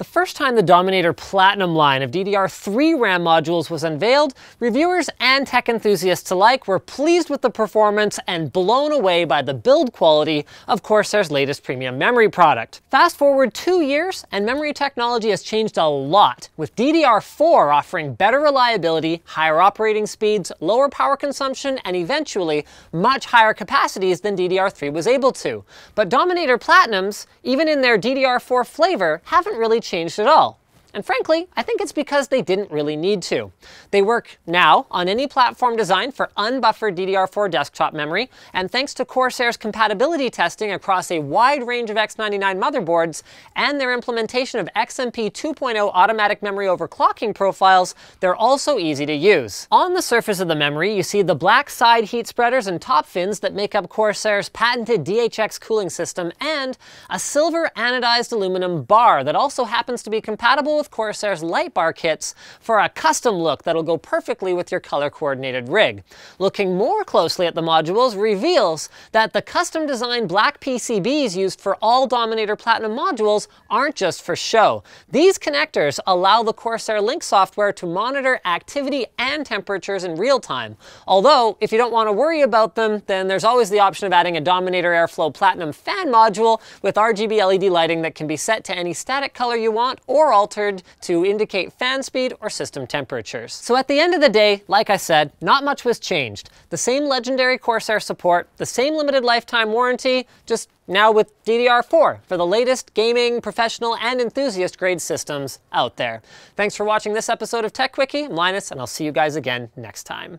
The first time the Dominator Platinum line of DDR3 RAM modules was unveiled, reviewers and tech enthusiasts alike were pleased with the performance and blown away by the build quality of Corsair's latest premium memory product. Fast forward two years, and memory technology has changed a lot, with DDR4 offering better reliability, higher operating speeds, lower power consumption, and eventually much higher capacities than DDR3 was able to. But Dominator Platinums, even in their DDR4 flavor, haven't really changed at all. And frankly, I think it's because they didn't really need to. They work now on any platform designed for unbuffered DDR4 desktop memory, and thanks to Corsair's compatibility testing across a wide range of X99 motherboards and their implementation of XMP 2.0 automatic memory overclocking profiles, they're also easy to use. On the surface of the memory, you see the black side heat spreaders and top fins that make up Corsair's patented DHX cooling system, and a silver anodized aluminum bar that also happens to be compatible with Corsair's light bar kits for a custom look that'll go perfectly with your color-coordinated rig. Looking more closely at the modules reveals that the custom-designed black PCBs used for all Dominator Platinum modules aren't just for show. These connectors allow the Corsair Link software to monitor activity and temperatures in real time. Although, if you don't want to worry about them, then there's always the option of adding a Dominator Airflow Platinum fan module with RGB LED lighting that can be set to any static color you want or altered to indicate fan speed or system temperatures. So at the end of the day, like I said, not much was changed. The same legendary Corsair support, the same limited lifetime warranty, just now with DDR4 for the latest gaming, professional, and enthusiast grade systems out there. Thanks for watching this episode of Tech Quickie. I'm Linus, and I'll see you guys again next time.